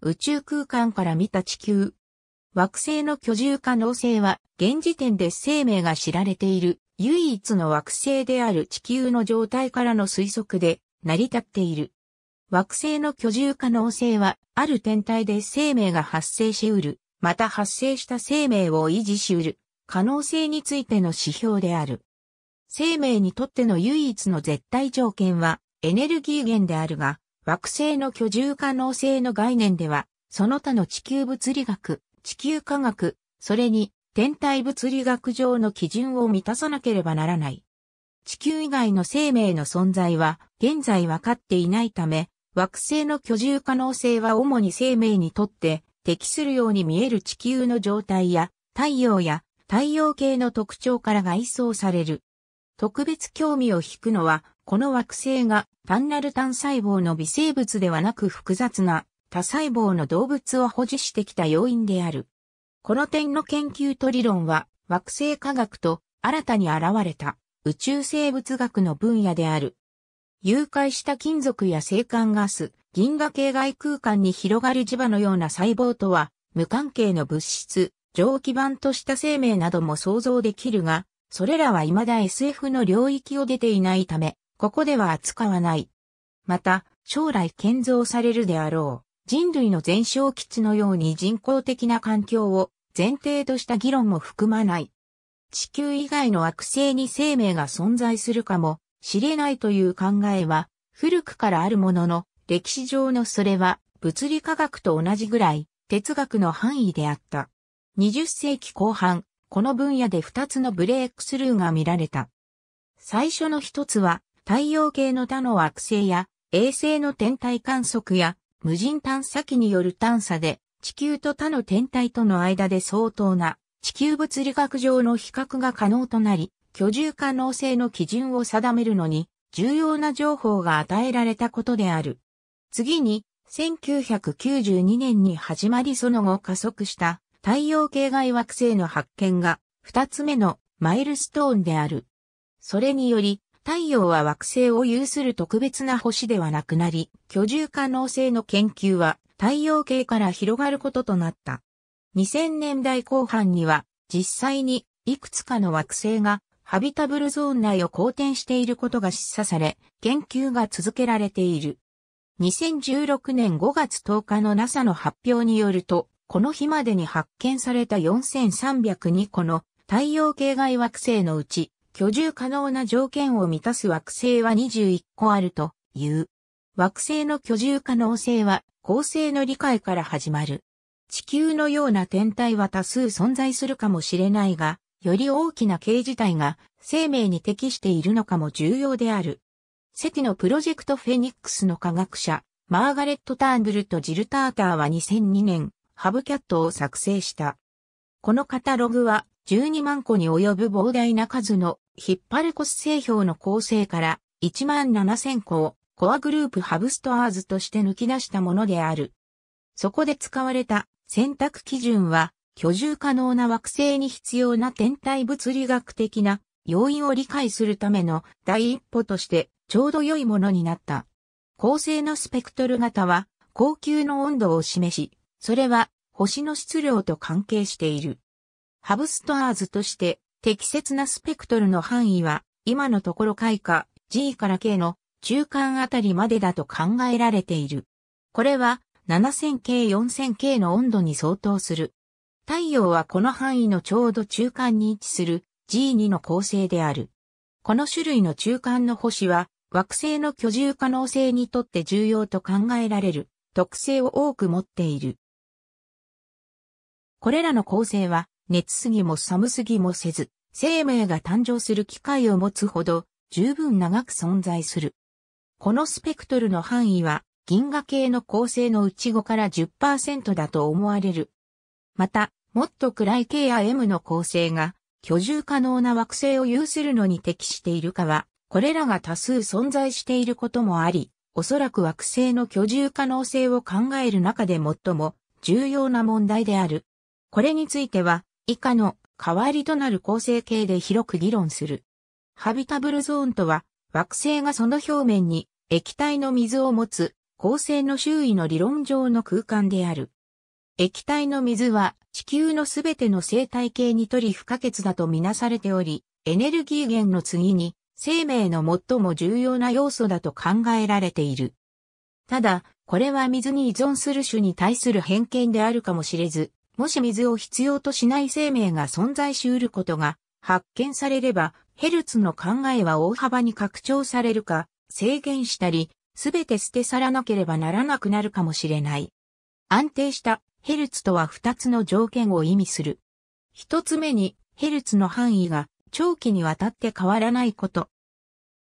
宇宙空間から見た地球。惑星の居住可能性は現時点で生命が知られている唯一の惑星である地球の状態からの推測で成り立っている。惑星の居住可能性はある天体で生命が発生しうる、また発生した生命を維持しうる可能性についての指標である。生命にとっての唯一の絶対条件はエネルギー源であるが、惑星の居住可能性の概念では、その他の地球物理学、地球科学、それに天体物理学上の基準を満たさなければならない。地球以外の生命の存在は現在分かっていないため、惑星の居住可能性は主に生命にとって適するように見える地球の状態や太陽や太陽系の特徴から外装される。特別興味を引くのは、この惑星が単なる単細胞の微生物ではなく複雑な多細胞の動物を保持してきた要因である。この点の研究と理論は惑星科学と新たに現れた宇宙生物学の分野である。誘拐した金属や星間ガス、銀河系外空間に広がる磁場のような細胞とは無関係の物質、蒸気板とした生命なども想像できるが、それらは未だ SF の領域を出ていないため、ここでは扱わない。また、将来建造されるであろう。人類の全焼基地のように人工的な環境を前提とした議論も含まない。地球以外の惑星に生命が存在するかもしれないという考えは古くからあるものの歴史上のそれは物理科学と同じぐらい哲学の範囲であった。20世紀後半、この分野で2つのブレークスルーが見られた。最初の一つは太陽系の他の惑星や衛星の天体観測や無人探査機による探査で地球と他の天体との間で相当な地球物理学上の比較が可能となり、居住可能性の基準を定めるのに重要な情報が与えられたことである。次に、1992年に始まりその後加速した太陽系外惑星の発見が二つ目のマイルストーンである。それにより、太陽は惑星を有する特別な星ではなくなり、居住可能性の研究は太陽系から広がることとなった。2000年代後半には実際にいくつかの惑星がハビタブルゾーン内を公転していることが示唆され、研究が続けられている。2016年5月10日の NASA の発表によると、この日までに発見された4302個の太陽系外惑星のうち、居住可能な条件を満たす惑星は21個あるという。惑星の居住可能性は構成の理解から始まる。地球のような天体は多数存在するかもしれないが、より大きな形自体が生命に適しているのかも重要である。セティのプロジェクトフェニックスの科学者、マーガレット・ターンブルとジル・ターターは2002年、ハブキャットを作成した。このカタログは12万個に及ぶ膨大な数のヒッパルコス製氷の構成から1万7000個をコアグループハブストアーズとして抜き出したものである。そこで使われた選択基準は、居住可能な惑星に必要な天体物理学的な要因を理解するための第一歩としてちょうど良いものになった。恒星のスペクトル型は高級の温度を示し、それは星の質量と関係している。ハブストアーズとして適切なスペクトルの範囲は今のところ開花 G から K の中間あたりまでだと考えられている。これは 7000K、4000K の温度に相当する。太陽はこの範囲のちょうど中間に位置する G2 の構成である。この種類の中間の星は惑星の居住可能性にとって重要と考えられる特性を多く持っている。これらの構成は熱すぎも寒すぎもせず、生命が誕生する機会を持つほど十分長く存在する。このスペクトルの範囲は銀河系の構成の内5から10%だと思われる。また、もっと暗い K や M の構成が居住可能な惑星を有するのに適しているかは、これらが多数存在していることもあり、おそらく惑星の居住可能性を考える中で最も重要な問題である。これについては、以下の代わりとなる構成形で広く議論する。ハビタブルゾーンとは、惑星がその表面に液体の水を持つ恒星の周囲の理論上の空間である。液体の水は地球のすべての生態系にとり不可欠だとみなされており、エネルギー源の次に生命の最も重要な要素だと考えられている。ただ、これは水に依存する種に対する偏見であるかもしれず、もし水を必要としない生命が存在し得ることが発見されれば、ヘルツの考えは大幅に拡張されるか、制限したり、すべて捨て去らなければならなくなるかもしれない。安定したヘルツとは二つの条件を意味する。一つ目に、ヘルツの範囲が長期にわたって変わらないこと。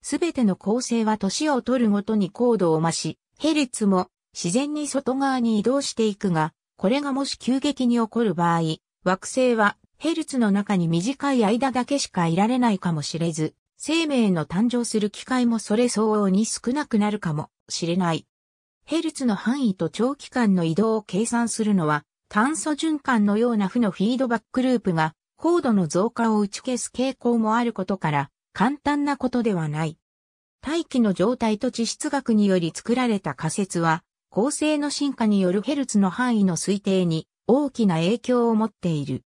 すべての構成は年を取るごとに高度を増し、ヘルツも自然に外側に移動していくが、これがもし急激に起こる場合、惑星はヘルツの中に短い間だけしかいられないかもしれず、生命の誕生する機会もそれ相応に少なくなるかもしれない。ヘルツの範囲と長期間の移動を計算するのは、炭素循環のような負のフィードバックループが高度の増加を打ち消す傾向もあることから簡単なことではない。大気の状態と地質学により作られた仮説は、構成の進化によるヘルツの範囲の推定に大きな影響を持っている。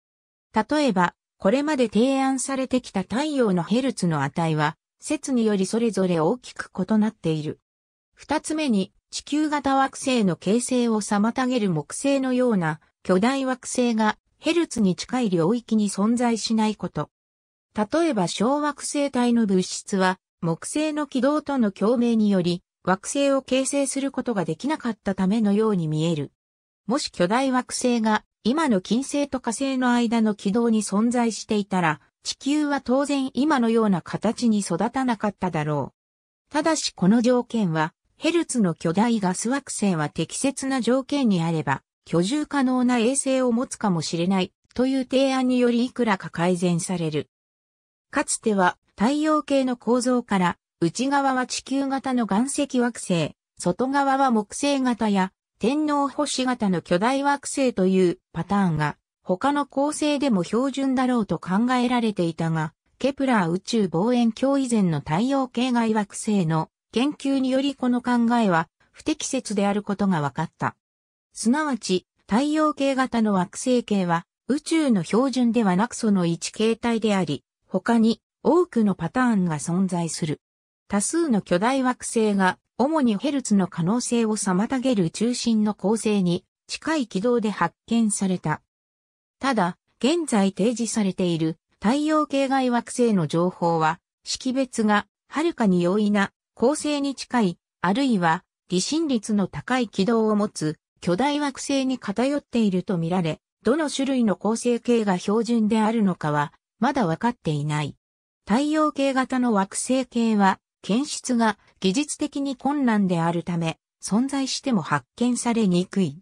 例えば、これまで提案されてきた太陽のヘルツの値は、説によりそれぞれ大きく異なっている。二つ目に、地球型惑星の形成を妨げる木星のような巨大惑星がヘルツに近い領域に存在しないこと。例えば小惑星帯の物質は木星の軌道との共鳴により惑星を形成することができなかったためのように見える。もし巨大惑星が今の金星と火星の間の軌道に存在していたら地球は当然今のような形に育たなかっただろう。ただしこの条件はヘルツの巨大ガス惑星は適切な条件にあれば居住可能な衛星を持つかもしれないという提案によりいくらか改善される。かつては太陽系の構造から内側は地球型の岩石惑星、外側は木星型や天皇星型の巨大惑星というパターンが他の構成でも標準だろうと考えられていたが、ケプラー宇宙望遠鏡以前の太陽系外惑星の研究によりこの考えは不適切であることが分かった。すなわち、太陽系型の惑星系は宇宙の標準ではなくその一形態であり、他に多くのパターンが存在する。多数の巨大惑星が主にヘルツの可能性を妨げる中心の構成に近い軌道で発見された。ただ、現在提示されている太陽系外惑星の情報は、識別がはるかに容易な構成に近い、あるいは離心率の高い軌道を持つ巨大惑星に偏っているとみられ、どの種類の構成形が標準であるのかは、まだ分かっていない。太陽系型の惑星系は、検出が技術的に困難であるため、存在しても発見されにくい。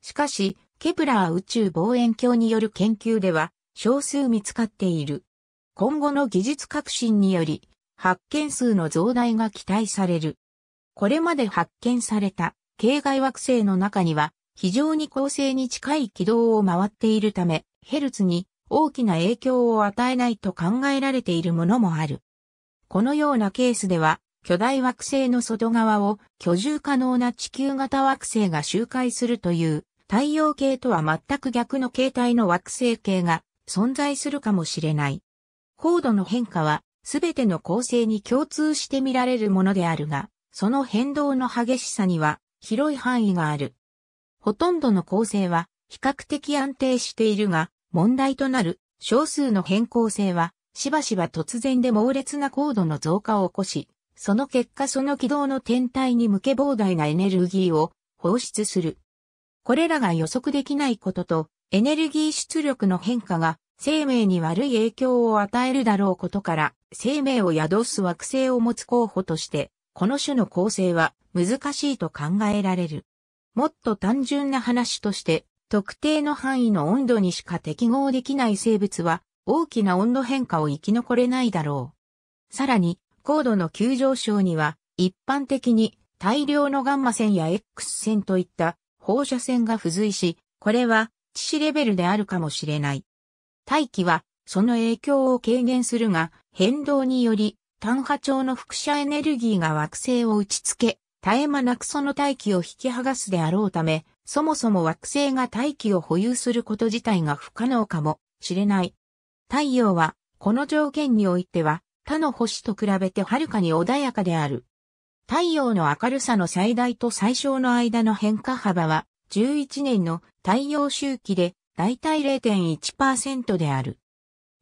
しかし、ケプラー宇宙望遠鏡による研究では、少数見つかっている。今後の技術革新により、発見数の増大が期待される。これまで発見された系外惑星の中には非常に恒星に近い軌道を回っているため、ヘルツに大きな影響を与えないと考えられているものもある。このようなケースでは、巨大惑星の外側を居住可能な地球型惑星が周回するという太陽系とは全く逆の形態の惑星系が存在するかもしれない。高度の変化はすべての構成に共通して見られるものであるが、その変動の激しさには広い範囲がある。ほとんどの構成は比較的安定しているが、問題となる少数の変更性は、しばしば突然で猛烈な高度の増加を起こし、その結果その軌道の天体に向け膨大なエネルギーを放出する。これらが予測できないことと、エネルギー出力の変化が生命に悪い影響を与えるだろうことから、生命を宿す惑星を持つ候補として、この種の構成は難しいと考えられる。もっと単純な話として、特定の範囲の温度にしか適合できない生物は大きな温度変化を生き残れないだろう。さらに、高度の急上昇には一般的に大量のガンマ線や X 線といった放射線が付随し、これは致死レベルであるかもしれない。大気はその影響を軽減するが、変動により単波長の輻射エネルギーが惑星を打ち付け、絶え間なくその大気を引き剥がすであろうため、そもそも惑星が大気を保有すること自体が不可能かもしれない。太陽は、この条件においては、他の星と比べてはるかに穏やかである。太陽の明るさの最大と最小の間の変化幅は、11年の太陽周期で、だいたい0.1%である。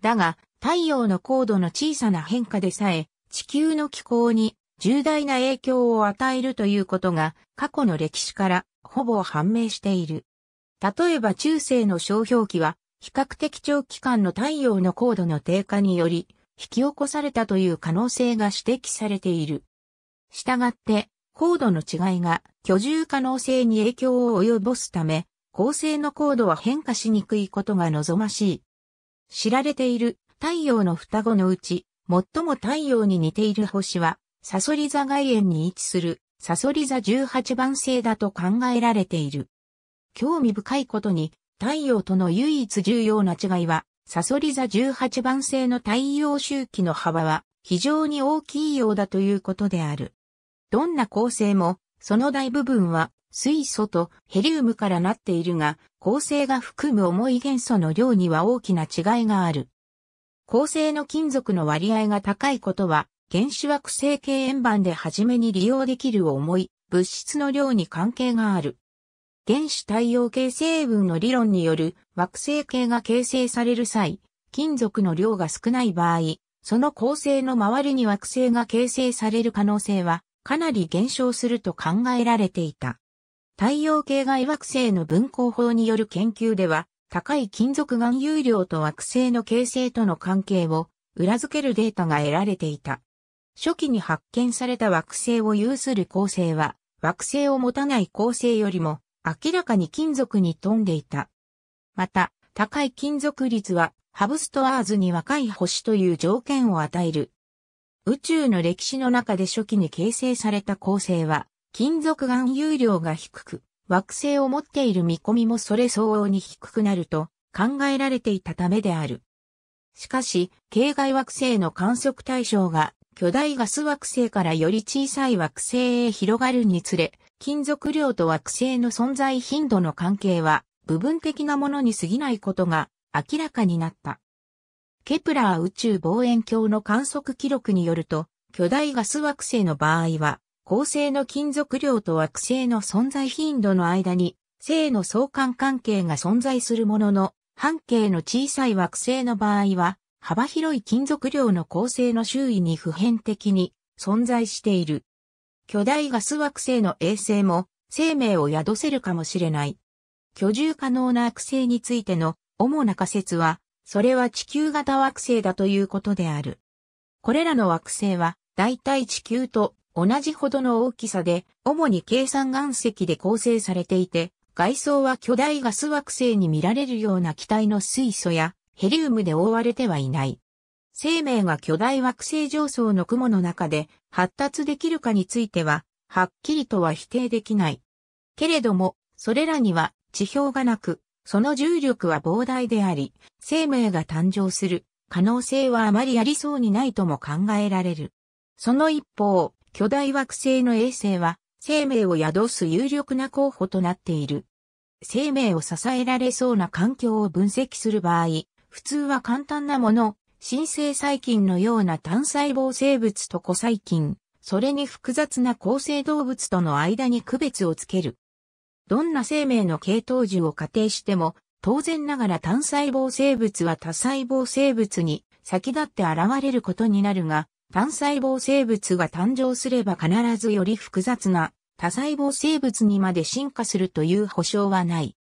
だが、太陽の高度の小さな変化でさえ、地球の気候に重大な影響を与えるということが過去の歴史からほぼ判明している。例えば中世の小氷期は比較的長期間の太陽の高度の低下により引き起こされたという可能性が指摘されている。したがって高度の違いが居住可能性に影響を及ぼすため、恒星の高度は変化しにくいことが望ましい。知られている太陽の双子のうち、最も太陽に似ている星は、サソリ座外縁に位置するサソリ座18番星だと考えられている。興味深いことに、太陽との唯一重要な違いは、サソリ座18番星の太陽周期の幅は非常に大きいようだということである。どんな構成も、その大部分は水素とヘリウムからなっているが、構成が含む重い元素の量には大きな違いがある。構成の金属の割合が高いことは、原子惑星系円盤で初めに利用できる重い物質の量に関係がある。原子太陽系成分の理論による惑星系が形成される際、金属の量が少ない場合、その構成の周りに惑星が形成される可能性はかなり減少すると考えられていた。太陽系外惑星の分光法による研究では、高い金属含有量と惑星の形成との関係を裏付けるデータが得られていた。初期に発見された惑星を有する恒星は、惑星を持たない恒星よりも明らかに金属に富んでいた。また、高い金属率は、ハブストアーズに若い星という条件を与える。宇宙の歴史の中で初期に形成された恒星は、金属含有量が低く、惑星を持っている見込みもそれ相応に低くなると考えられていたためである。しかし、系外惑星の観測対象が巨大ガス惑星からより小さい惑星へ広がるにつれ、金属量と惑星の存在頻度の関係は部分的なものに過ぎないことが明らかになった。ケプラー宇宙望遠鏡の観測記録によると、巨大ガス惑星の場合は、恒星の金属量と惑星の存在頻度の間に、正の相関関係が存在するものの、半径の小さい惑星の場合は、幅広い金属量の恒星の周囲に普遍的に存在している。巨大ガス惑星の衛星も生命を宿せるかもしれない。居住可能な惑星についての主な仮説は、それは地球型惑星だということである。これらの惑星は、大体地球と同じほどの大きさで、主に計算岩石で構成されていて、外装は巨大ガス惑星に見られるような気体の水素やヘリウムで覆われてはいない。生命が巨大惑星上層の雲の中で発達できるかについては、はっきりとは否定できない。けれども、それらには地表がなく、その重力は膨大であり、生命が誕生する可能性はあまりありそうにないとも考えられる。その一方、巨大惑星の衛星は生命を宿す有力な候補となっている。生命を支えられそうな環境を分析する場合、普通は簡単なもの、新生細菌のような単細胞生物と古細菌、それに複雑な構成動物との間に区別をつける。どんな生命の系統樹を仮定しても、当然ながら単細胞生物は多細胞生物に先立って現れることになるが、単細胞生物が誕生すれば必ずより複雑な多細胞生物にまで進化するという保証はない。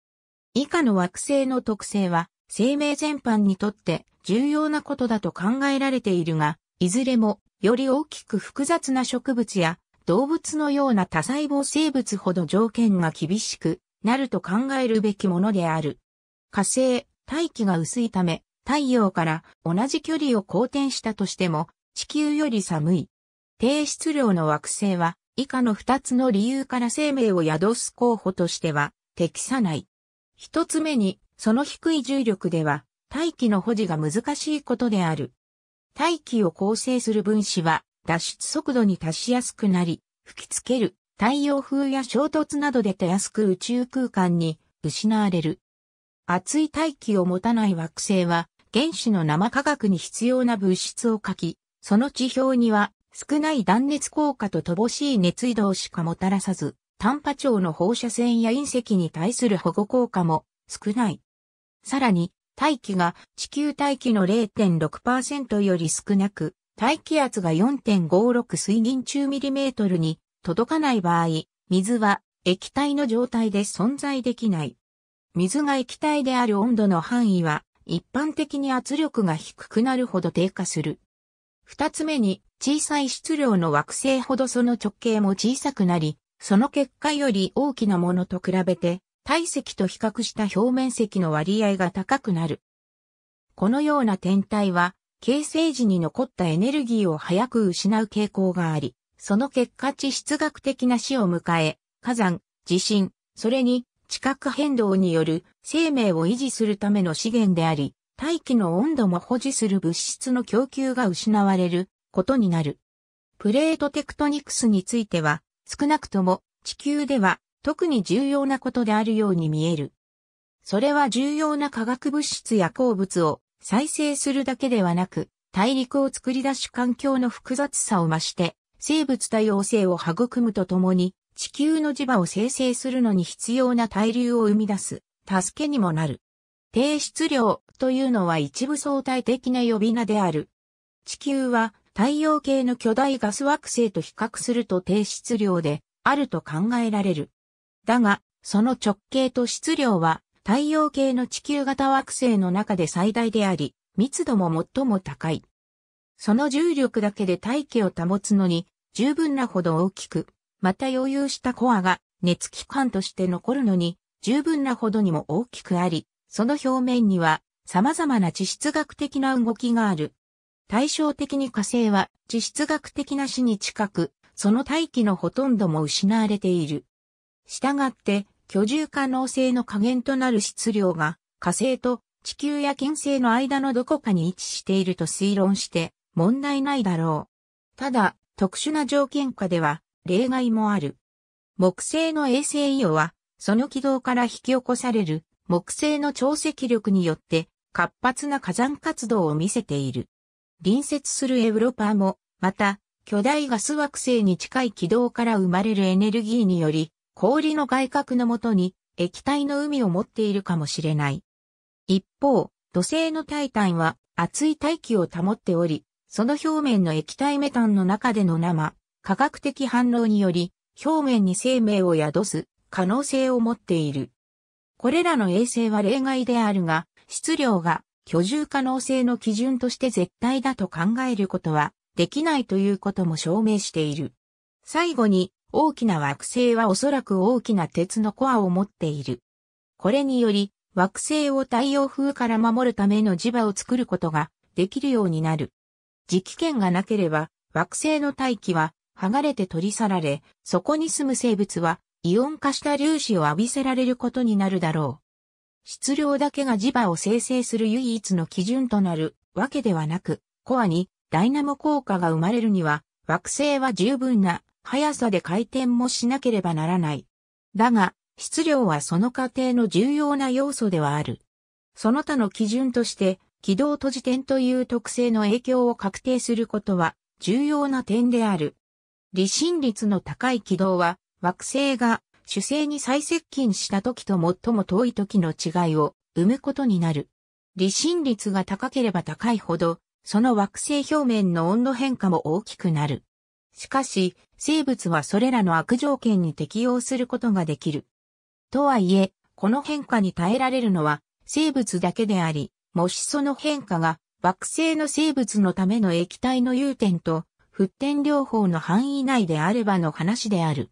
以下の惑星の特性は生命全般にとって重要なことだと考えられているが、いずれもより大きく複雑な植物や動物のような多細胞生物ほど条件が厳しくなると考えるべきものである。火星、大気が薄いため、太陽から同じ距離を公転したとしても、地球より寒い。低質量の惑星は、以下の二つの理由から生命を宿す候補としては、適さない。一つ目に、その低い重力では、大気の保持が難しいことである。大気を構成する分子は、脱出速度に達しやすくなり、吹きつける太陽風や衝突などでたやすく宇宙空間に失われる。熱い大気を持たない惑星は原子の生化学に必要な物質を書き、その地表には少ない断熱効果と乏しい熱移動しかもたらさず、短波長の放射線や隕石に対する保護効果も少ない。さらに、大気が地球大気の0.6%より少なく、大気圧が4.56水銀中ミリメートルに届かない場合、水は液体の状態で存在できない。水が液体である温度の範囲は一般的に圧力が低くなるほど低下する。二つ目に小さい質量の惑星ほどその直径も小さくなり、その結果より大きなものと比べて体積と比較した表面積の割合が高くなる。このような天体は形成時に残ったエネルギーを早く失う傾向があり、その結果地質学的な死を迎え、火山、地震、それに地殻変動による生命を維持するための資源であり、大気の温度も保持する物質の供給が失われることになる。プレートテクトニクスについては、少なくとも地球では特に重要なことであるように見える。それは重要な化学物質や鉱物を再生するだけではなく、大陸を作り出し環境の複雑さを増して、生物多様性を育むとともに、地球の磁場を生成するのに必要な対流を生み出す、助けにもなる。低質量というのは一部相対的な呼び名である。地球は太陽系の巨大ガス惑星と比較すると低質量であると考えられる。だが、その直径と質量は太陽系の地球型惑星の中で最大であり、密度も最も高い。その重力だけで大気を保つのに十分なほど大きく、また余裕したコアが熱機関として残るのに十分なほどにも大きくあり、その表面には様々な地質学的な動きがある。対照的に火星は地質学的な死に近く、その大気のほとんども失われている。したがって、居住可能性の加減となる質量が火星と地球や金星の間のどこかに位置していると推論して問題ないだろう。ただ、特殊な条件下では例外もある。木星の衛星イオは、その軌道から引き起こされる木星の潮汐力によって活発な火山活動を見せている。隣接するエウロパーも、また、巨大ガス惑星に近い軌道から生まれるエネルギーにより、氷の外角のもとに液体の海を持っているかもしれない。一方、土星のタイタンは熱い大気を保っており、その表面の液体メタンの中での生、化学的反応により、表面に生命を宿す可能性を持っている。これらの衛星は例外であるが、質量が居住可能性の基準として絶対だと考えることはできないということも証明している。最後に、大きな惑星はおそらく大きな鉄のコアを持っている。これにより、惑星を太陽風から守るための磁場を作ることができるようになる。磁気圏がなければ、惑星の大気は剥がれて取り去られ、そこに住む生物はイオン化した粒子を浴びせられることになるだろう。質量だけが磁場を生成する唯一の基準となるわけではなく、コアにダイナモ効果が生まれるには、惑星は十分な速さで回転もしなければならない。だが、質量はその過程の重要な要素ではある。その他の基準として、軌道閉じ点という特性の影響を確定することは重要な点である。離心率の高い軌道は惑星が主星に再接近した時と最も遠い時の違いを生むことになる。離心率が高ければ高いほど、その惑星表面の温度変化も大きくなる。しかし、生物はそれらの悪条件に適応することができる。とはいえ、この変化に耐えられるのは生物だけであり、もしその変化が惑星の生物のための液体の融点と沸点療法の範囲内であればの話である。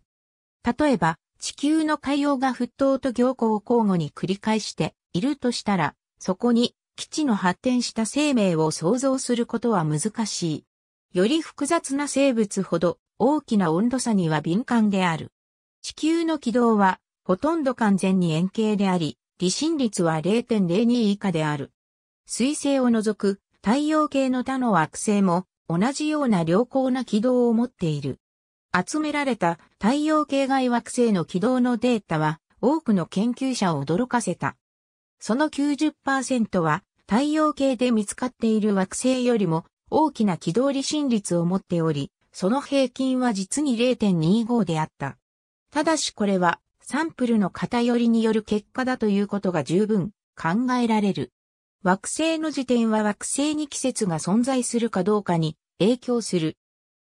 例えば、地球の海洋が沸騰と凝固を交互に繰り返しているとしたら、そこに基地の発展した生命を想像することは難しい。より複雑な生物ほど大きな温度差には敏感である。地球の軌道はほとんど完全に円形であり、離心率は0.02以下である。水星を除く太陽系の他の惑星も同じような良好な軌道を持っている。集められた太陽系外惑星の軌道のデータは多くの研究者を驚かせた。その90%は太陽系で見つかっている惑星よりも大きな軌道離心率を持っており、その平均は実に0.25であった。ただしこれはサンプルの偏りによる結果だということが十分考えられる。惑星の時点は惑星に季節が存在するかどうかに影響する。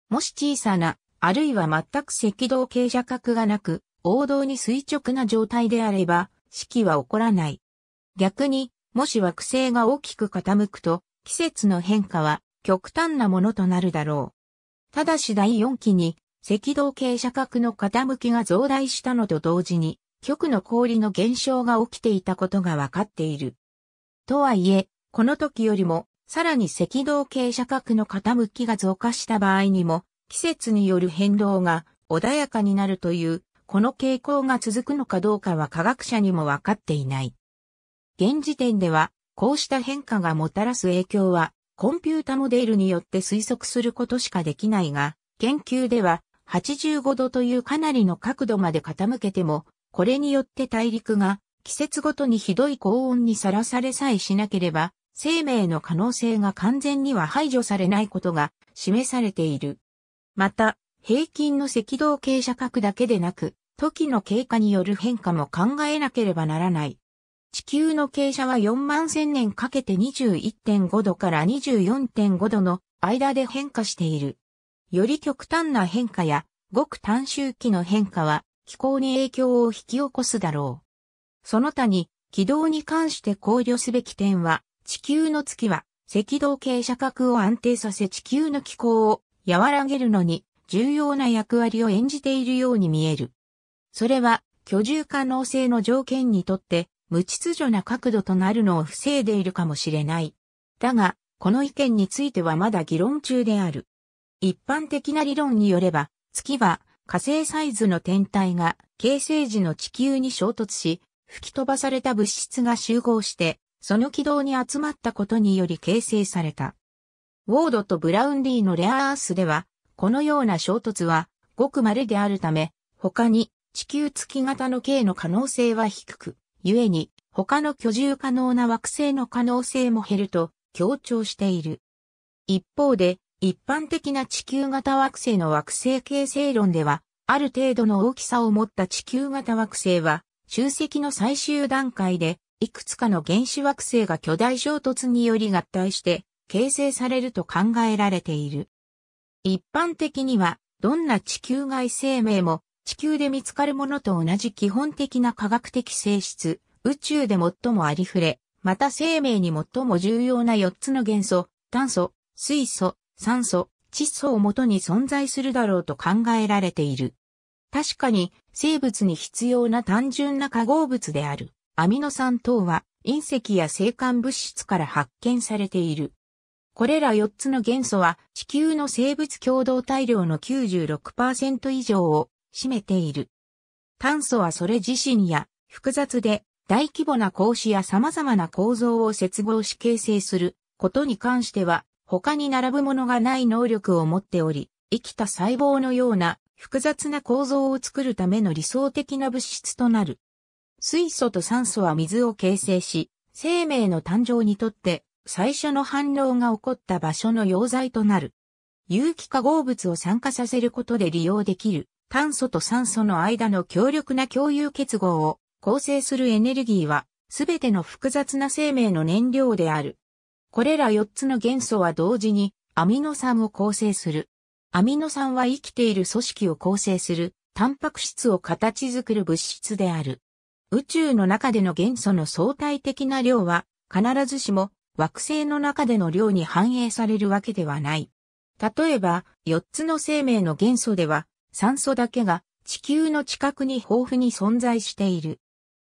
もし小さな、あるいは全く赤道傾斜角がなく、王道に垂直な状態であれば、四季は起こらない。逆に、もし惑星が大きく傾くと、季節の変化は極端なものとなるだろう。ただし第4期に、赤道傾斜角の傾きが増大したのと同時に、極の氷の減少が起きていたことが分かっている。とはいえ、この時よりも、さらに赤道傾斜角の傾きが増加した場合にも、季節による変動が穏やかになるという、この傾向が続くのかどうかは科学者にも分かっていない。現時点では、こうした変化がもたらす影響は、コンピュータモデルによって推測することしかできないが、研究では85度というかなりの角度まで傾けても、これによって大陸が季節ごとにひどい高温にさらされさえしなければ、生命の可能性が完全には排除されないことが示されている。また、平均の赤道傾斜角だけでなく、時の経過による変化も考えなければならない。地球の傾斜は4万千年かけて21.5度から24.5度の間で変化している。より極端な変化や、ごく短周期の変化は気候に影響を引き起こすだろう。その他に、軌道に関して考慮すべき点は、地球の月は赤道傾斜角を安定させ地球の気候を和らげるのに重要な役割を演じているように見える。それは居住可能性の条件にとって無秩序な角度となるのを防いでいるかもしれない。だが、この意見についてはまだ議論中である。一般的な理論によれば、月は火星サイズの天体が形成時の地球に衝突し、吹き飛ばされた物質が集合して、その軌道に集まったことにより形成された。ウォードとブラウンリーのレアアースでは、このような衝突はごく稀であるため、他に地球月型の系の可能性は低く、故に他の居住可能な惑星の可能性も減ると強調している。一方で、一般的な地球型惑星の惑星形成論では、ある程度の大きさを持った地球型惑星は、集積の最終段階で、いくつかの原子惑星が巨大衝突により合体して形成されると考えられている。一般的には、どんな地球外生命も地球で見つかるものと同じ基本的な科学的性質、宇宙で最もありふれ、また生命に最も重要な4つの元素、炭素、水素、酸素、窒素をもとに存在するだろうと考えられている。確かに生物に必要な単純な化合物であるアミノ酸等は隕石や星間物質から発見されている。これら4つの元素は地球の生物共同体量の96%以上を占めている。炭素はそれ自身や複雑で大規模な格子や様々な構造を接合し形成することに関しては他に並ぶものがない能力を持っており、生きた細胞のような複雑な構造を作るための理想的な物質となる。水素と酸素は水を形成し、生命の誕生にとって最初の反応が起こった場所の溶剤となる。有機化合物を酸化させることで利用できる炭素と酸素の間の強力な共有結合を構成するエネルギーは、すべての複雑な生命の燃料である。これら4つの元素は同時にアミノ酸を構成する。アミノ酸は生きている組織を構成するタンパク質を形作る物質である。宇宙の中での元素の相対的な量は必ずしも惑星の中での量に反映されるわけではない。例えば、4つの生命の元素では酸素だけが地球の近くに豊富に存在している。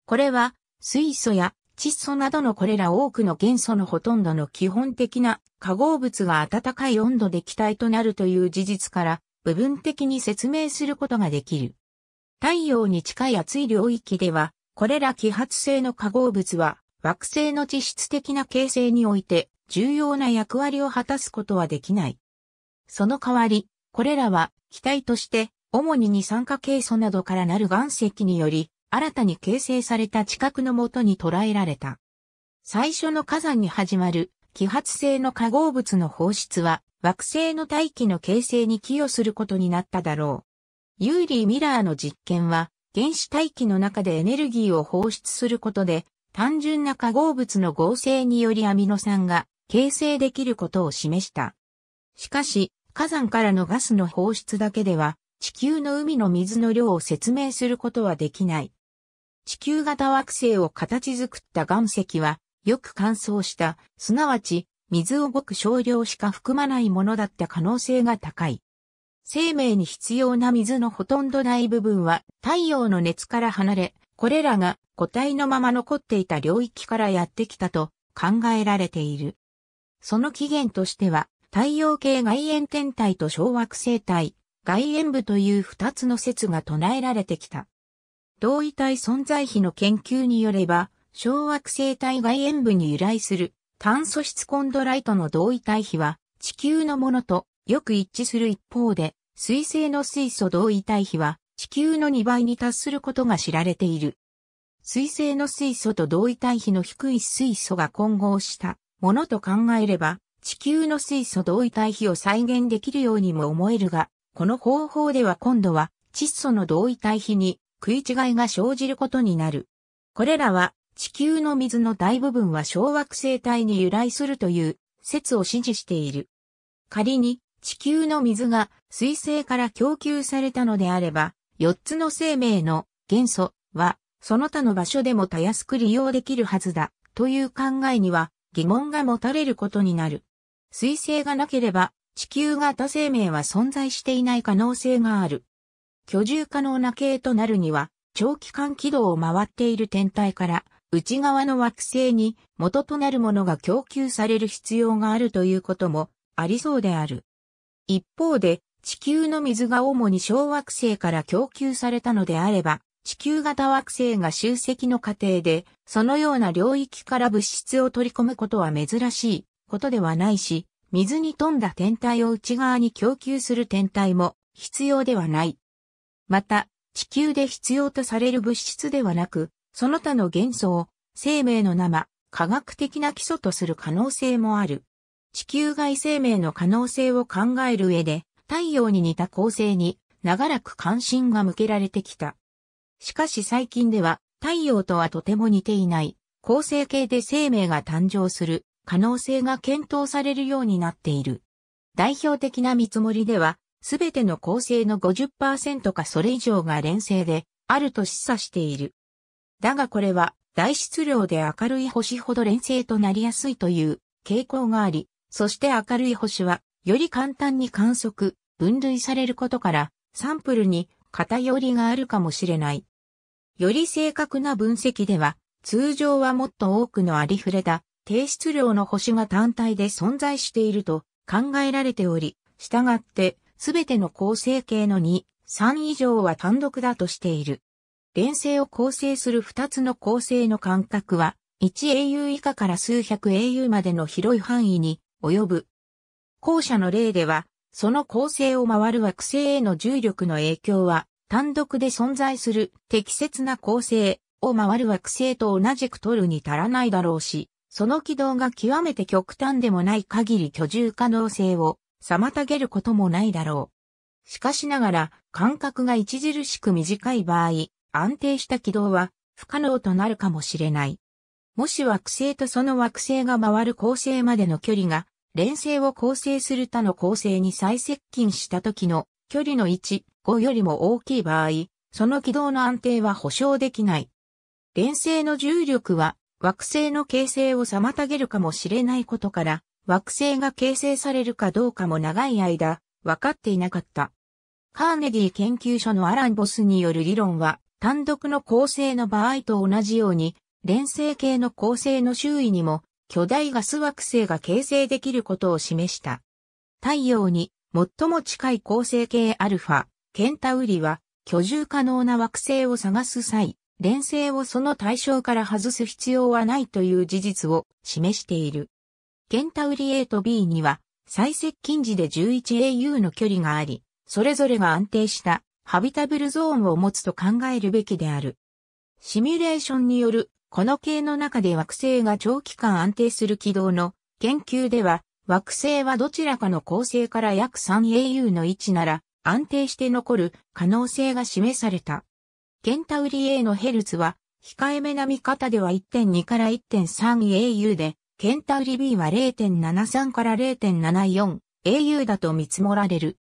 これは水素や窒素などのこれら多くの元素のほとんどの基本的な化合物が暖かい温度で気体となるという事実から部分的に説明することができる。太陽に近い熱い領域では、これら揮発性の化合物は惑星の地質的な形成において重要な役割を果たすことはできない。その代わり、これらは気体として主に二酸化ケイ素などからなる岩石により、新たに形成された地殻のもとに捉えられた。最初の火山に始まる揮発性の化合物の放出は惑星の大気の形成に寄与することになっただろう。ユーリー・ミラーの実験は原子大気の中でエネルギーを放出することで単純な化合物の合成によりアミノ酸が形成できることを示した。しかし火山からのガスの放出だけでは地球の海の水の量を説明することはできない。地球型惑星を形作った岩石はよく乾燥した、すなわち水をごく少量しか含まないものだった可能性が高い。生命に必要な水のほとんどない部分は太陽の熱から離れ、これらが固体のまま残っていた領域からやってきたと考えられている。その起源としては、太陽系外縁天体と小惑星体、外縁部という二つの説が唱えられてきた。同位体存在比の研究によれば、小惑星体外縁部に由来する炭素質コンドライトの同位体比は地球のものとよく一致する一方で、水星の水素同位体比は地球の2倍に達することが知られている。水星の水素と同位体比の低い水素が混合したものと考えれば、地球の水素同位体比を再現できるようにも思えるが、この方法では今度は窒素の同位体比に食い違いが生じることになる。これらは地球の水の大部分は小惑星体に由来するという説を支持している。仮に地球の水が水星から供給されたのであれば、4つの生命の元素はその他の場所でもたやすく利用できるはずだという考えには疑問が持たれることになる。水星がなければ地球型生命は存在していない可能性がある。居住可能な系となるには長期間軌道を回っている天体から内側の惑星に元となるものが供給される必要があるということもありそうである。一方で、地球の水が主に小惑星から供給されたのであれば、地球型惑星が集積の過程で、そのような領域から物質を取り込むことは珍しいことではないし、水に富んだ天体を内側に供給する天体も必要ではない。また、地球で必要とされる物質ではなく、その他の元素を生命の生、科学的な基礎とする可能性もある。地球外生命の可能性を考える上で、太陽に似た構成に長らく関心が向けられてきた。しかし最近では太陽とはとても似ていない恒星系で生命が誕生する可能性が検討されるようになっている。代表的な見積もりでは、すべての恒星の50%かそれ以上が連星であると示唆している。だがこれは大質量で明るい星ほど連星となりやすいという傾向があり、そして明るい星はより簡単に観測、分類されることからサンプルに偏りがあるかもしれない。より正確な分析では、通常はもっと多くのありふれた低質量の星が単体で存在していると考えられており、したがってすべての構成形の2、3以上は単独だとしている。連星を構成する2つの構成の間隔は、1au 以下から数百 au までの広い範囲に及ぶ。後者の例では、その構成を回る惑星への重力の影響は、単独で存在する適切な構成を回る惑星と同じく取るに足らないだろうし、その軌道が極めて極端でもない限り居住可能性を妨げることもないだろう。しかしながら、間隔が著しく短い場合、安定した軌道は不可能となるかもしれない。もし惑星とその惑星が回る恒星までの距離が連星を構成する他の恒星に再接近した時の距離の1、5よりも大きい場合、その軌道の安定は保証できない。連星の重力は惑星の形成を妨げるかもしれないことから、惑星が形成されるかどうかも長い間分かっていなかった。カーネディ研究所のアラン・ボスによる理論は、単独の構成の場合と同じように、連星系の構成の周囲にも巨大ガス惑星が形成できることを示した。太陽に最も近い恒星系アルファ、ケンタウリは居住可能な惑星を探す際、連星をその対象から外す必要はないという事実を示している。ケンタウリ A と B には最接近時で 11au の距離があり、それぞれが安定したハビタブルゾーンを持つと考えるべきである。シミュレーションによるこの系の中で惑星が長期間安定する軌道の研究では惑星はどちらかの構成から約 3au の位置なら安定して残る可能性が示された。ケンタウリ A のヘルツは控えめな見方では1.2から 1.3au で、ケンタウリ B は0.73から 0.74au だと見積もられる。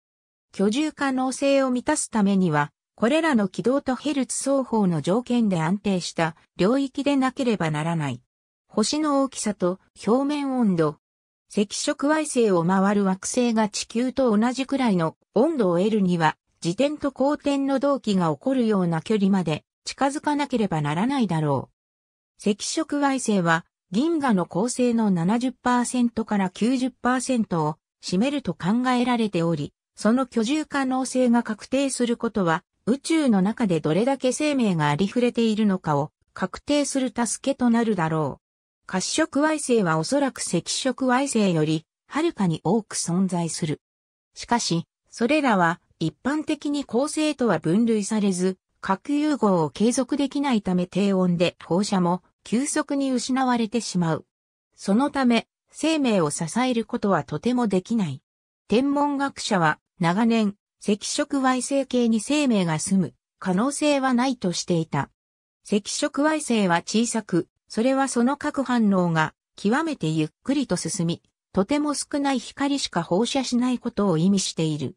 居住可能性を満たすためには、これらの軌道とヘルツ双方の条件で安定した領域でなければならない。星の大きさと表面温度、赤色矮星を回る惑星が地球と同じくらいの温度を得るには、自転と公転の同期が起こるような距離まで近づかなければならないだろう。赤色矮星は銀河の構成の70%から90%を占めると考えられており、その居住可能性が確定することは宇宙の中でどれだけ生命がありふれているのかを確定する助けとなるだろう。褐色矮星はおそらく赤色矮星よりはるかに多く存在する。しかし、それらは一般的に恒星とは分類されず、核融合を継続できないため低温で放射も急速に失われてしまう。そのため、生命を支えることはとてもできない。天文学者は長年、赤色矮星系に生命が住む可能性はないとしていた。赤色矮星は小さく、それはその核反応が極めてゆっくりと進み、とても少ない光しか放射しないことを意味している。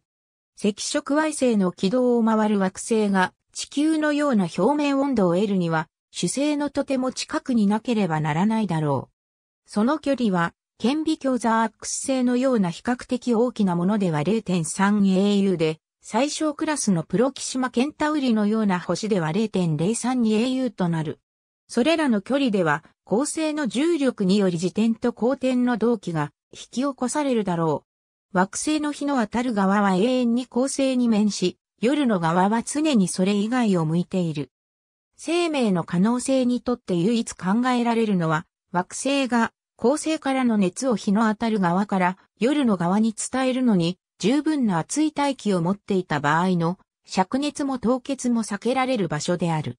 赤色矮星の軌道を回る惑星が地球のような表面温度を得るには主星のとても近くになければならないだろう。その距離は、顕微鏡ザークス星のような比較的大きなものでは 0.3au で、最小クラスのプロキシマケンタウリのような星では 0.032au となる。それらの距離では、恒星の重力により自転と公転の動機が引き起こされるだろう。惑星の日の当たる側は永遠に恒星に面し、夜の側は常にそれ以外を向いている。生命の可能性にとって唯一考えられるのは、惑星が恒星からの熱を日の当たる側から夜の側に伝えるのに十分な熱い大気を持っていた場合の灼熱も凍結も避けられる場所である。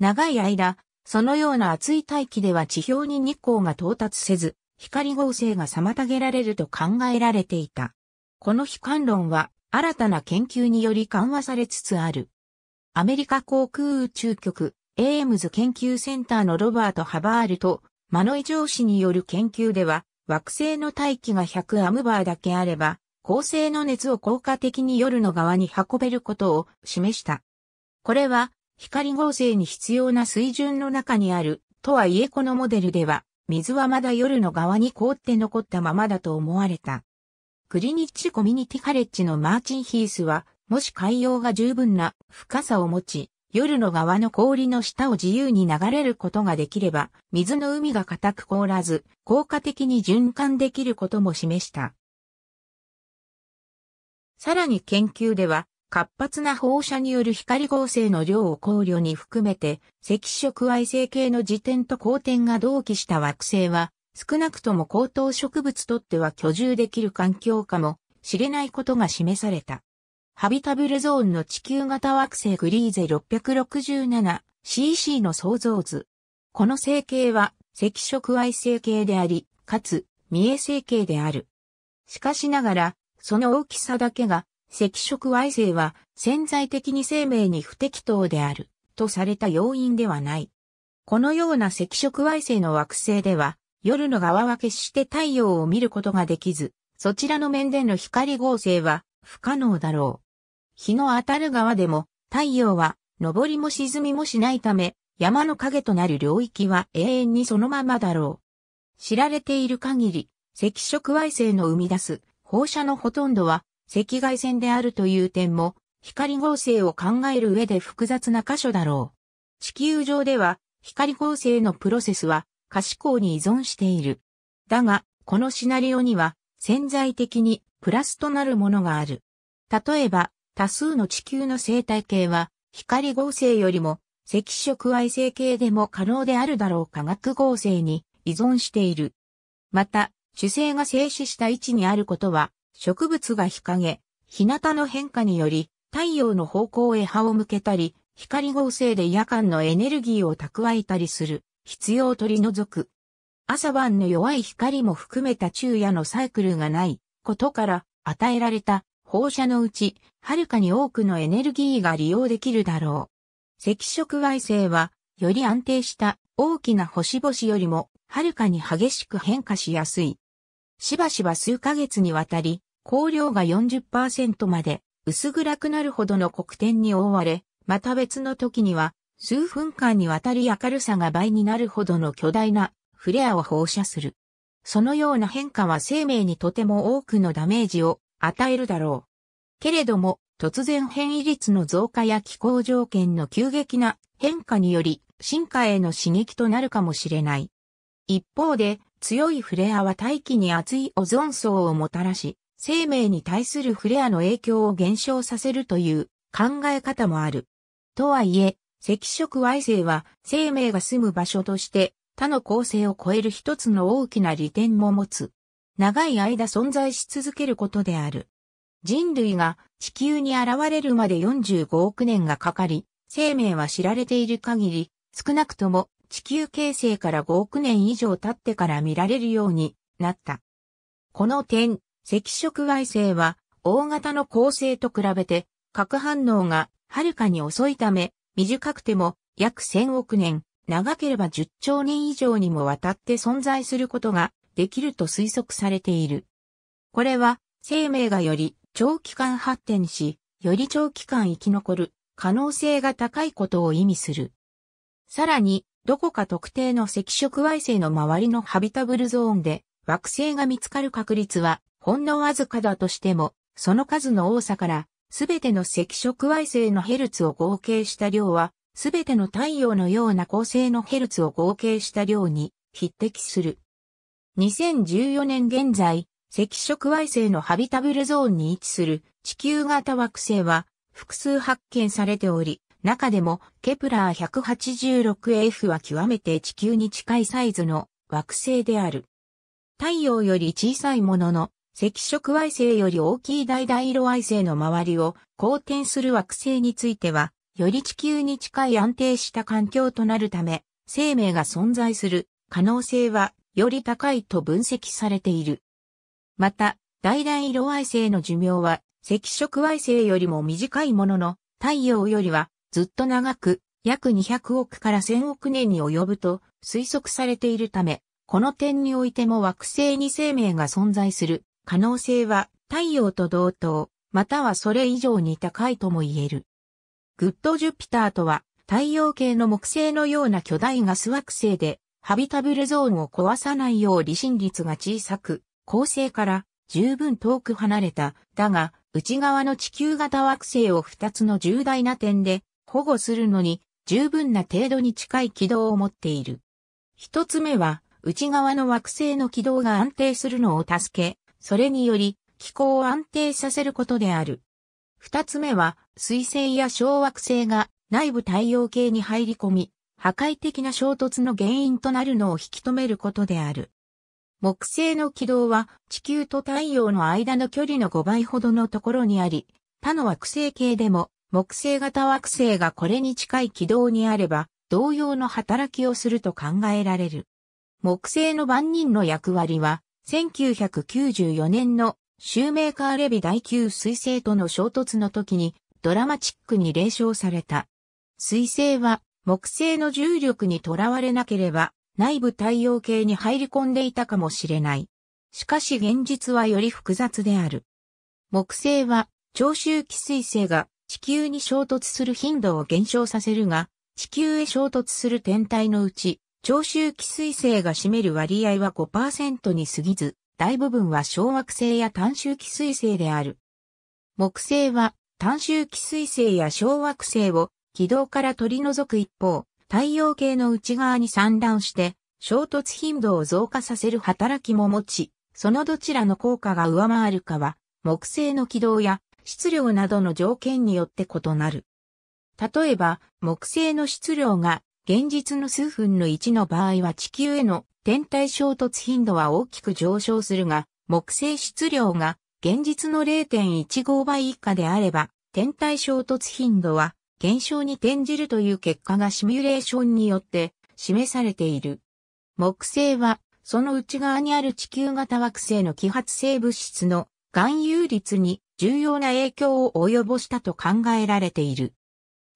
長い間、そのような熱い大気では地表に日光が到達せず、光合成が妨げられると考えられていた。この悲観論は新たな研究により緩和されつつある。アメリカ航空宇宙局、エームズ研究センターのロバート・ハバールとマノイ上司による研究では、惑星の大気が100アムバーだけあれば、恒星の熱を効果的に夜の側に運べることを示した。これは光合成に必要な水準の中にある、とはいえこのモデルでは、水はまだ夜の側に凍って残ったままだと思われた。グリニッチコミュニティカレッジのマーチンヒースは、もし海洋が十分な深さを持ち、夜の側の氷の下を自由に流れることができれば、水の海が固く凍らず、効果的に循環できることも示した。さらに研究では、活発な放射による光合成の量を考慮に含めて、赤色矮星系の自転と公転が同期した惑星は、少なくとも高等植物とっては居住できる環境かもしれないことが示された。ハビタブルゾーンの地球型惑星グリーゼ 667cc の創造図。この星系は赤色矮星系であり、かつ、三重星系である。しかしながら、その大きさだけが赤色矮星は潜在的に生命に不適当であるとされた要因ではない。このような赤色矮星の惑星では夜の側は決して太陽を見ることができず、そちらの面での光合成は不可能だろう。日の当たる側でも太陽は昇りも沈みもしないため山の影となる領域は永遠にそのままだろう。知られている限り赤色矮星の生み出す放射のほとんどは赤外線であるという点も、光合成を考える上で複雑な箇所だろう。地球上では、光合成のプロセスは可視光に依存している。だが、このシナリオには、潜在的にプラスとなるものがある。例えば、多数の地球の生態系は、光合成よりも赤色矮星系でも可能であるだろう化学合成に依存している。また、主星が静止した位置にあることは、植物が日陰、日向の変化により、太陽の方向へ葉を向けたり、光合成で夜間のエネルギーを蓄えたりする必要を取り除く。朝晩の弱い光も含めた昼夜のサイクルがないことから与えられた放射のうち、はるかに多くのエネルギーが利用できるだろう。赤色矮星は、より安定した大きな星々よりも、はるかに激しく変化しやすい。しばしば数ヶ月にわたり、光量が40%まで薄暗くなるほどの黒点に覆われ、また別の時には、数分間にわたり明るさが倍になるほどの巨大なフレアを放射する。そのような変化は生命にとても多くのダメージを与えるだろう。けれども、突然変異率の増加や気候条件の急激な変化により、進化への刺激となるかもしれない。一方で、強いフレアは大気に厚いオゾン層をもたらし、生命に対するフレアの影響を減少させるという考え方もある。とはいえ、赤色矮星は生命が住む場所として他の構成を超える一つの大きな利点も持つ。長い間存在し続けることである。人類が地球に現れるまで45億年がかかり、生命は知られている限り、少なくとも地球形成から5億年以上経ってから見られるようになった。この点、赤色矮星は大型の恒星と比べて核反応がはるかに遅いため、短くても約1000億年、長ければ10兆年以上にもわたって存在することができると推測されている。これは生命がより長期間発展し、より長期間生き残る可能性が高いことを意味する。さらに、どこか特定の赤色矮星の周りのハビタブルゾーンで惑星が見つかる確率はほんのわずかだとしても、その数の多さからすべての赤色矮星のヘルツを合計した量は、すべての太陽のような恒星のヘルツを合計した量に匹敵する。2014年現在、赤色矮星のハビタブルゾーンに位置する地球型惑星は複数発見されており、中でもケプラー 186f は極めて地球に近いサイズの惑星である。太陽より小さいものの赤色矮星より大きい橙色矮星の周りを公転する惑星については、より地球に近い安定した環境となるため、生命が存在する可能性はより高いと分析されている。また、大々色矮星の寿命は赤色矮星よりも短いものの、太陽よりはずっと長く、約200億から1000億年に及ぶと推測されているため、この点においても惑星に生命が存在する可能性は太陽と同等、またはそれ以上に高いとも言える。グッドジュピターとは太陽系の木星のような巨大ガス惑星で、ハビタブルゾーンを壊さないよう離心率が小さく、恒星から十分遠く離れた、だが、内側の地球型惑星を二つの重大な点で保護するのに十分な程度に近い軌道を持っている。一つ目は、内側の惑星の軌道が安定するのを助け、それにより気候を安定させることである。二つ目は、水星や小惑星が内部太陽系に入り込み、破壊的な衝突の原因となるのを引き止めることである。木星の軌道は地球と太陽の間の距離の5倍ほどのところにあり、他の惑星系でも木星型惑星がこれに近い軌道にあれば、同様の働きをすると考えられる。木星の万人の役割は、1994年のシューメーカーレビ第9水星との衝突の時にドラマチックに霊唱された。水星は木星の重力にとらわれなければ内部太陽系に入り込んでいたかもしれない。しかし現実はより複雑である。木星は長周期水星が地球に衝突する頻度を減少させるが、地球へ衝突する天体のうち長周期水星が占める割合は5%に過ぎず、大部分は小惑星や単周期水星である。木星は単周期水星や小惑星を軌道から取り除く一方、太陽系の内側に散乱して衝突頻度を増加させる働きも持ち、そのどちらの効果が上回るかは、木星の軌道や質量などの条件によって異なる。例えば、木星の質量が現実の数分の1の場合は地球への天体衝突頻度は大きく上昇するが、木星質量が現実の0.15倍以下であれば、天体衝突頻度は減少に転じるという結果がシミュレーションによって示されている。木星はその内側にある地球型惑星の揮発性物質の含有率に重要な影響を及ぼしたと考えられている。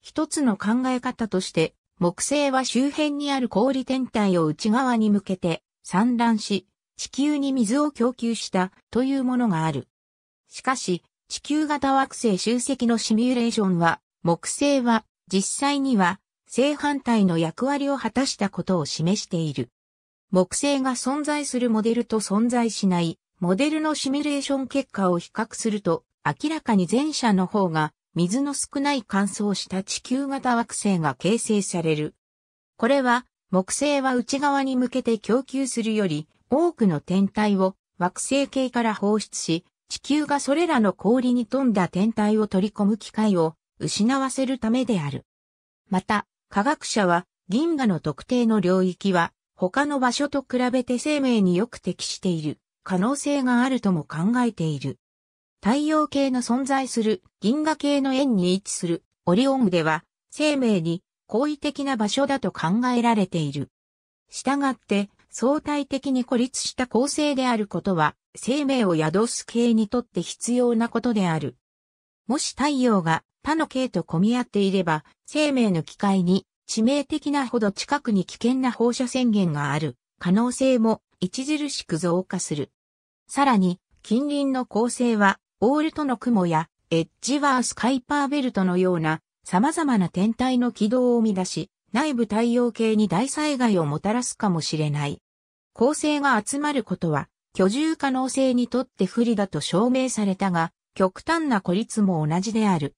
一つの考え方として、木星は周辺にある氷天体を内側に向けて散乱し、地球に水を供給したというものがある。しかし、地球型惑星集積のシミュレーションは、木星は実際には正反対の役割を果たしたことを示している。木星が存在するモデルと存在しないモデルのシミュレーション結果を比較すると、明らかに前者の方が水の少ない乾燥した地球型惑星が形成される。これは木星は内側に向けて供給するより多くの天体を惑星系から放出し、地球がそれらの氷に富んだ天体を取り込む機会を失わせるためである。また、科学者は銀河の特定の領域は他の場所と比べて生命によく適している可能性があるとも考えている。太陽系の存在する銀河系の円に位置するオリオンでは生命に好意的な場所だと考えられている。したがって相対的に孤立した構成であることは生命を宿す系にとって必要なことである。もし太陽が他の系と混み合っていれば、生命の機会に致命的なほど近くに危険な放射宣言がある可能性も著しく増加する。さらに、近隣の構成は、オールトの雲やエッジワースカイパーベルトのような様々な天体の軌道を生み出し、内部太陽系に大災害をもたらすかもしれない。構成が集まることは居住可能性にとって不利だと証明されたが、極端な孤立も同じである。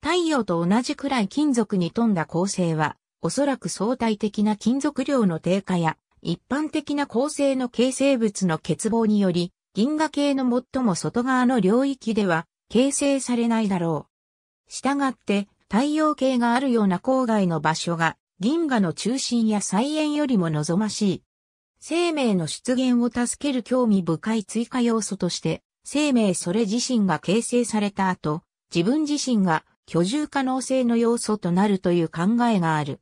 太陽と同じくらい金属に富んだ構成は、おそらく相対的な金属量の低下や、一般的な構成の形成物の欠乏により、銀河系の最も外側の領域では形成されないだろう。したがって、太陽系があるような郊外の場所が銀河の中心や菜園よりも望ましい。生命の出現を助ける興味深い追加要素として、生命それ自身が形成された後、自分自身が居住可能性の要素となるという考えがある。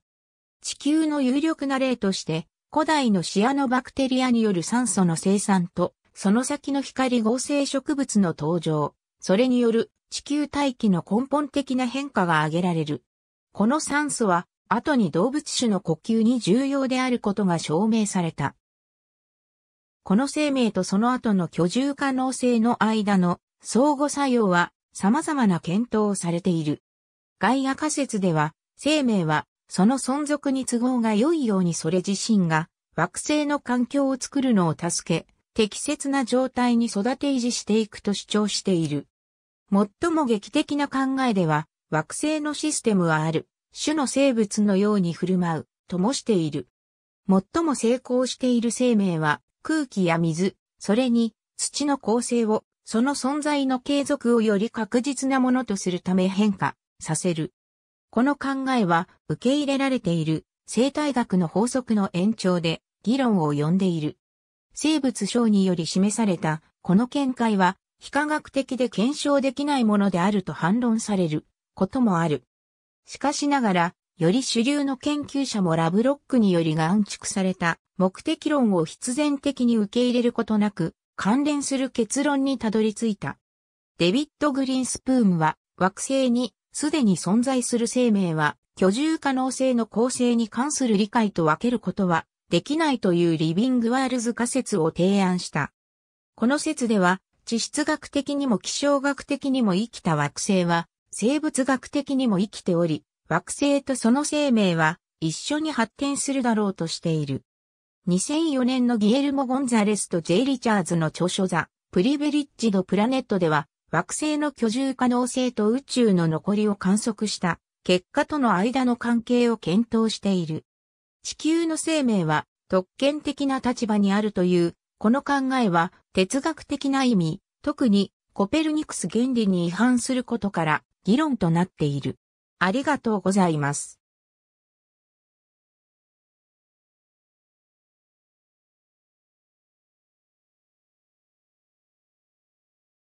地球の有力な例として、古代のシアノバクテリアによる酸素の生産と、その先の光合成植物の登場、それによる地球大気の根本的な変化が挙げられる。この酸素は、後に動物種の呼吸に重要であることが証明された。この生命とその後の居住可能性の間の相互作用は様々な検討をされている。ガイア仮説では生命はその存続に都合が良いようにそれ自身が惑星の環境を作るのを助け、適切な状態に育て維持していくと主張している。最も劇的な考えでは惑星のシステムはある種の生物のように振る舞うともしている。最も成功している生命は空気や水、それに土の構成をその存在の継続をより確実なものとするため変化させる。この考えは受け入れられている生態学の法則の延長で議論を呼んでいる。生物賞により示されたこの見解は非科学的で検証できないものであると反論されることもある。しかしながら、より主流の研究者もラブロックにより眼蓄された目的論を必然的に受け入れることなく、関連する結論にたどり着いた。デビッド・グリーンスプーンは、惑星にすでに存在する生命は、居住可能性の構成に関する理解と分けることはできないという Living Worlds 仮説を提案した。この説では、地質学的にも気象学的にも生きた惑星は、生物学的にも生きており、惑星とその生命は一緒に発展するだろうとしている。2004年のギレルモ・ゴンザレスとジェイ・リチャーズの著書 The Privileged Planet では、惑星の居住可能性と宇宙の残りを観測した結果との間の関係を検討している。地球の生命は特権的な立場にあるという、この考えは哲学的な意味、特にコペルニクス原理に違反することから議論となっている。ありがとうございます。